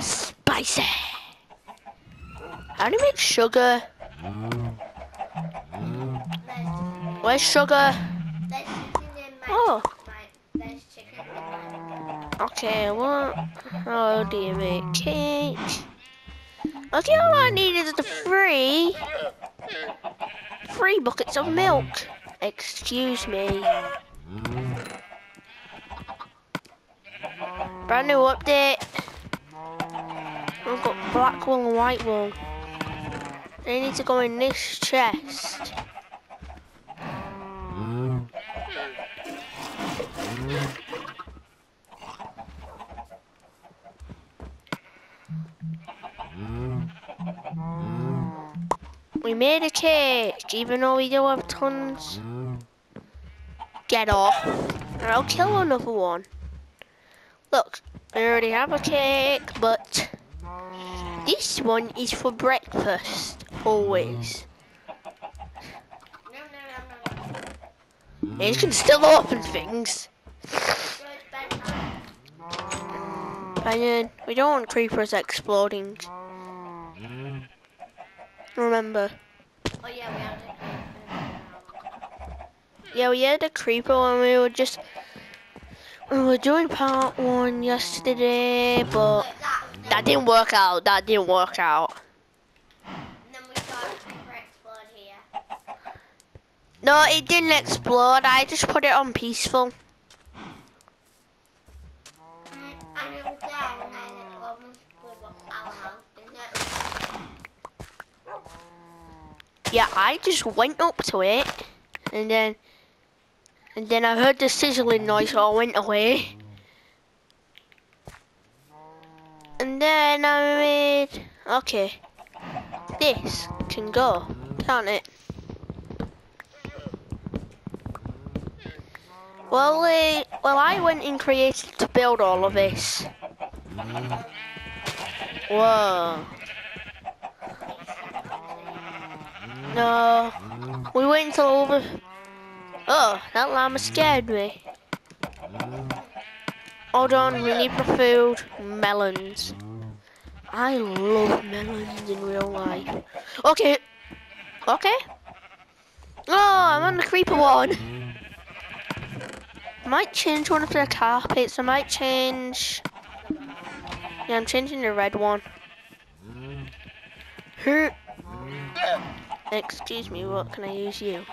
Spicy. How do you make sugar? Where's sugar? Oh. Okay, what? How do you make cake? Okay, all I need is the three, three buckets of milk. Excuse me. Brand new update. We've got black wool and white wool. They need to go in this chest. We made a cake, even though we do have tons. Get off. Or I'll kill another one. Look, I already have a cake, but this one is for breakfast, always. You can still open things. Then we don't want creepers exploding. Remember. Oh yeah, we have to. Yeah, we had a creeper when we were just we were doing part one yesterday, but that. didn't work out. That didn't work out. And then we got a creeper explode here. No, it didn't explode. I just put it on peaceful. And it was down and it almost blew up our house, didn't it? Yeah, I just went up to it, and then and then I heard the sizzling noise, so I went away. And then I made okay. This can go, can't it? Well, uh, well, I went and created to build all of this. Whoa. No. We wait until over. Oh, that llama scared me. Hold on, we need my food. Melons. I love melons in real life. Okay. Okay. Oh, I'm on the creeper one. I might change one of the carpets. I might change. Yeah, I'm changing the red one. Excuse me, what can I use you?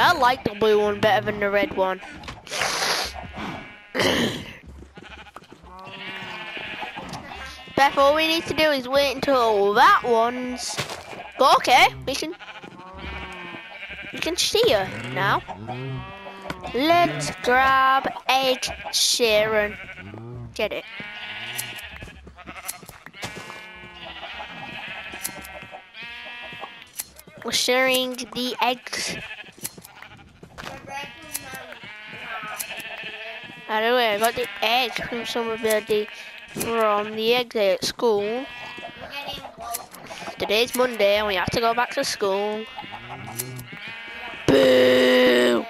I like the blue one better than the red one. Beth, all we need to do is wait until that one's. But okay, we can. We can see her now. Let's grab egg Sharon. Get it. We're sharing the eggs. The red one, um, By the way, I got the egg from somebody from the day at school. Today's Monday and we have to go back to school. Boo!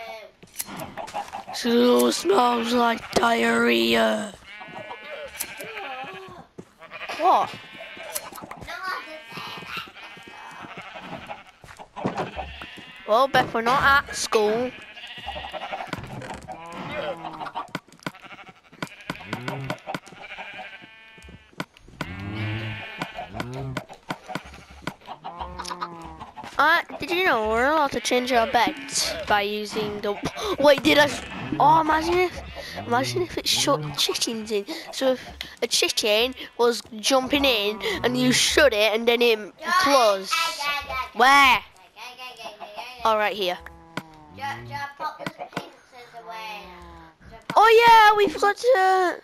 School smells like diarrhea. What? Well, Beth, we're not at school. Uh, did you know we're allowed to change our beds by using the... Wait, did I... Oh, imagine if... Imagine if it shut chickens in. So if a chicken was jumping in and you shut it and then it closed. Where? Oh, right here. Away. Just put- Oh yeah, we forgot to...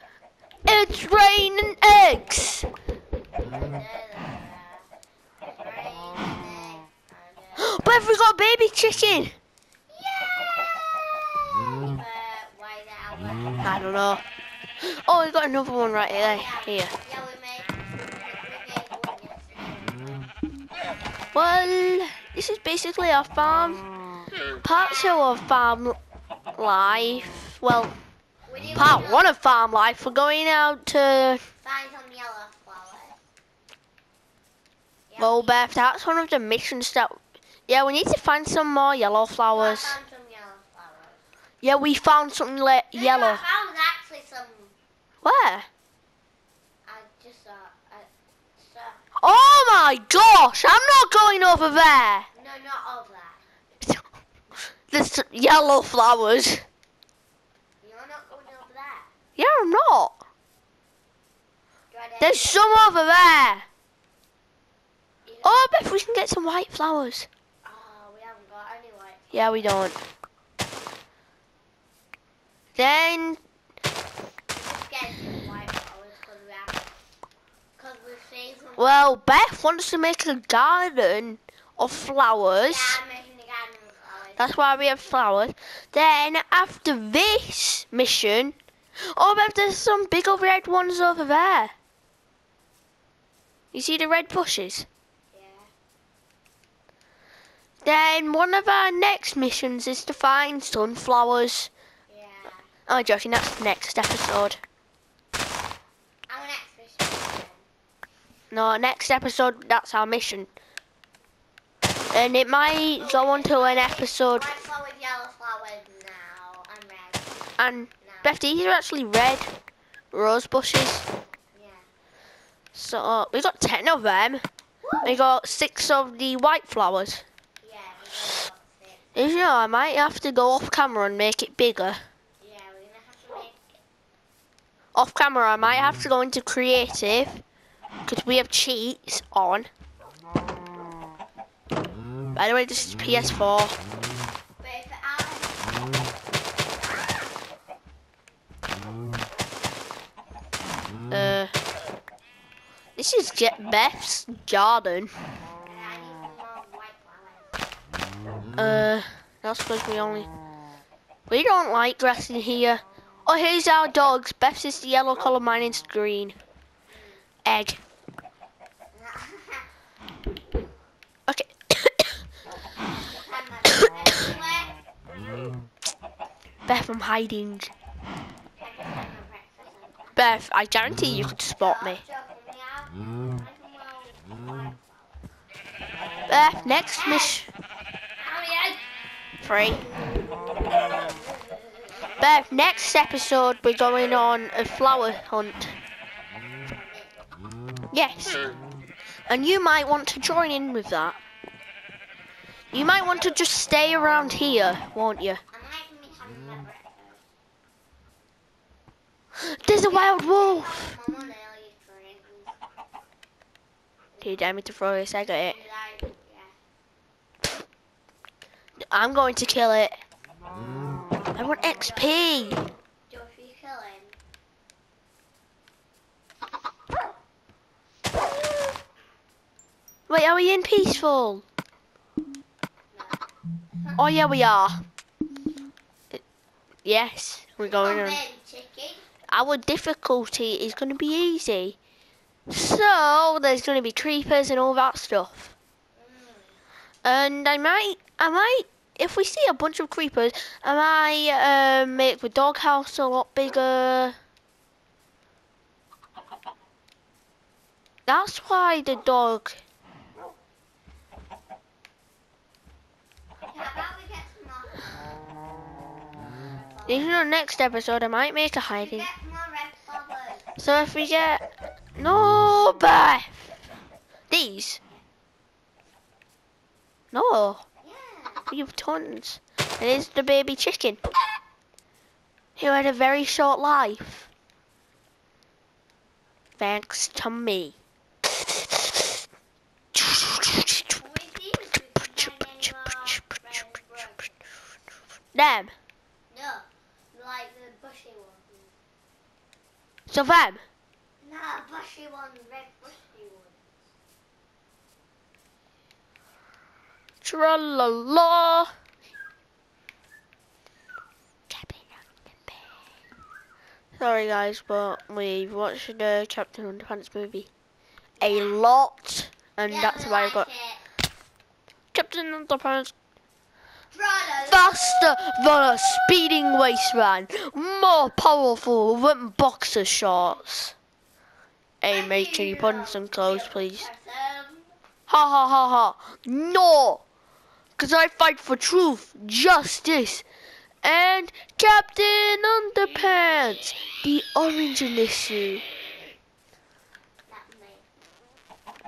It's raining eggs! We got a baby chicken! Yeah. I don't know. Oh, we got another one right. Here. Yeah, we made, we made one Well, this is basically our farm. Part two of farm life. Well, part one of farm life. We're going out to. Find some yellow flowers. Well, Beth, that's one of the missions that. Yeah, we need to find some more yellow flowers. yellow flowers. Yeah, we found something No, no, yellow. I found actually some. Where? I just saw. I saw. Oh my gosh! I'm not going over there. No, not over there. There's yellow flowers. You're not going over there. Yeah, I'm not. Do I dare There's some over there. Oh, I bet we can get some white flowers. We haven't got any white. Yeah, we don't. Then, Just get some white flowers because we have. Because we've seen some. well, Beth wants to make a garden of flowers. Yeah, a garden of flowers. That's why we have flowers. Then, after this mission, oh, Beth, there's some big old red ones over there. You see the red bushes? Then, one of our next missions is to find sunflowers. Yeah. Oh, joking, that's the next episode. I'm an. No, next episode, that's our mission. And it might go on to an episode. White flowers, yellow flowers now. I'm red. And, Now. Beth, these are actually red rose bushes. Yeah. So, uh, we got 10 of them. We got 6 of the white flowers. Yeah, we're gonna got six. As you know, I might have to go off camera and make it bigger. Yeah, we're gonna have to make. Off camera, I might have to go into creative. Because we have cheats on. By the way, this is PS4. But if I. Uh, this is Je- Beth's garden. I need some more white flowers. Uh, that's because we only... We don't like dressing here. Oh, here's our dogs. Beth's is the yellow colour, mine is green. Egg. Okay. Beth, I'm hiding. Beth, I guarantee you could spot me. Beth, next mission. Beth, next episode we're going on a flower hunt. Yes. And you might want to join in with that. You might want to just stay around here, won't you? There's a wild wolf! Do you dare me to throw this egg at it? I'm going to kill it. I want XP! Wait, are we in peaceful? Oh yeah, we are. Uh, Yes, we're going on. Our difficulty is going to be easy. So, there's going to be creepers and all that stuff. And I might, I might, if we see a bunch of creepers, am I uh, make the doghouse a lot bigger. That's why the dog. In the next episode, I might make a hiding. So if we get no Beth, these. No, we have tons. And here's the baby chicken. Who had a very short life. Thanks to me. Them. No, like the bushy ones. So them. No, bushy ones, red bushy ones. Tra-la-la. Sorry guys, but we've watched the Captain Underpants movie a lot, and Yeah, that's why I've got it. Captain Underpants Brothers. faster than a speeding wasteman, more powerful than boxer shorts. Hey mate, can you put on some clothes please? Ha ha ha ha. No! Cause I fight for truth, justice, and Captain Underpants, the orange in this suit. That's me.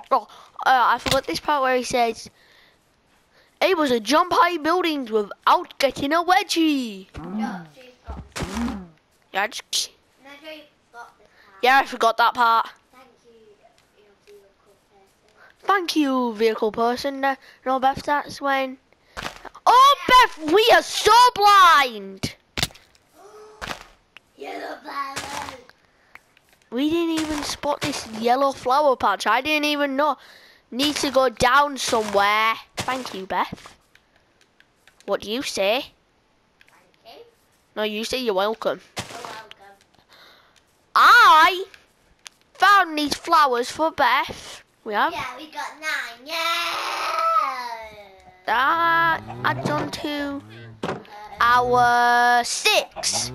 Oh, uh, I forgot this part where he says, able to jump high buildings without getting a wedgie. No. Yeah, I just, No, she's got this part. yeah, I forgot that part. Thank you, you know, vehicle person. Thank you, vehicle person. Uh, no, Beth, that's when. Oh, Beth, we are so blind. Yellow. We didn't even spot this yellow flower patch. I didn't even know. Need to go down somewhere. Thank you, Beth. What do you say? Thank you. No, you say you're welcome. You're welcome. I found these flowers for Beth. We have. Yeah, we got nine. Yeah. That adds on to our six.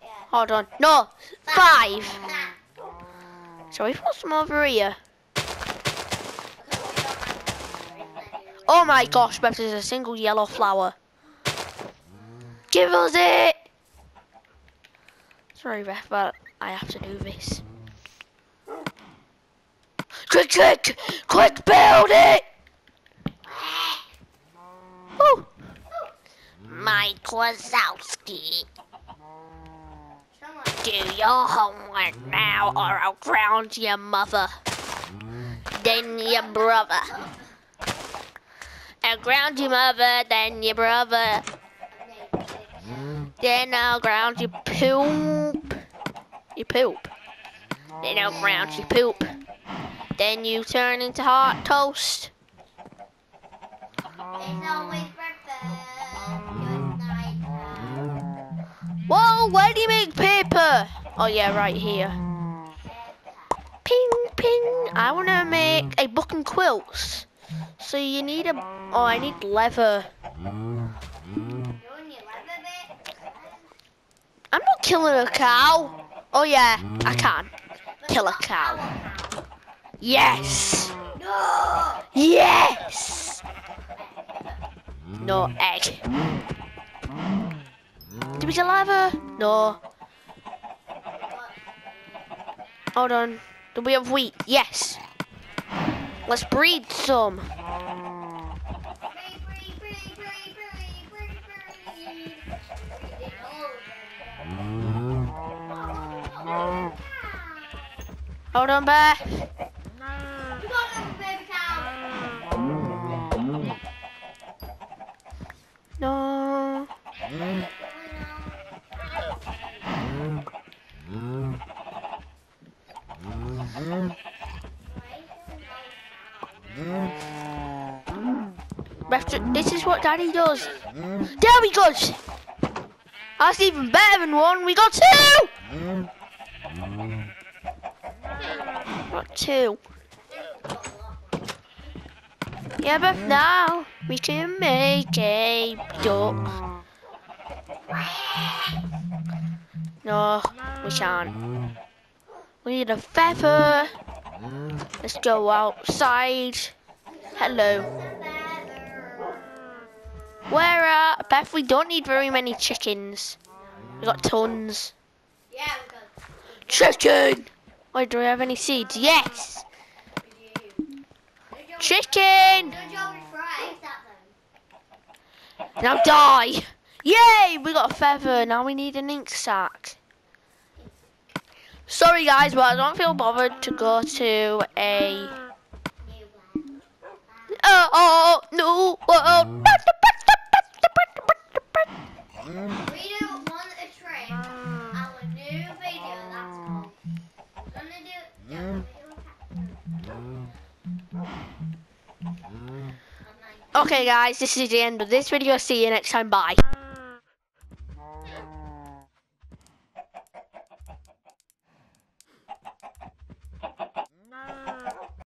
yeah. Hold on. No, five. Nah. So we put some over here. Because we don't have any. Oh my gosh, Beth, there's a single yellow flower. Give us it! Sorry, Beth, but I have to do this. Quick, quick! Quick, build it! Woo! Mike Wazowski, do your homework now or I'll ground your mother. Then your brother. I'll ground your mother, then your brother. Then I'll ground your poop. Your poop. Then I'll ground your poop. Then you turn into hot toast. It's always breakfast. Good night. Whoa, where do you make paper? Oh yeah, right here. Ping, ping. I want to make a book and quilts. So you need a. Oh, I need leather. You and leather bit. I'm not killing a cow. Oh yeah, I can. Kill a cow. Yes. No. Yes. No egg. Do we get leather? No. Hold on. Do we have wheat? Yes. Let's breed some. Hold on, bear. We got another baby cow. No. Beth, This is what Daddy does. There we go. That's even better than one. We got two. Got two. Yeah, but now we can make a duck. No, we can't. We need a feather. Let's go outside. Hello. Beth? We don't need very many chickens. We got tons. Yeah, we got. Chicken. Wait, do we have any seeds? Yes. Chicken. Don't you always fry eggs at them? Now die! Yay! We got a feather. Now we need an ink sac. Sorry guys, but I don't feel bothered to go to a. New one. Oh, oh, no! Oh, We don't want a trip. Our new video, that's all. Gonna do. Yeah, we do a Okay, guys, this is the end of this video. See you next time. Bye.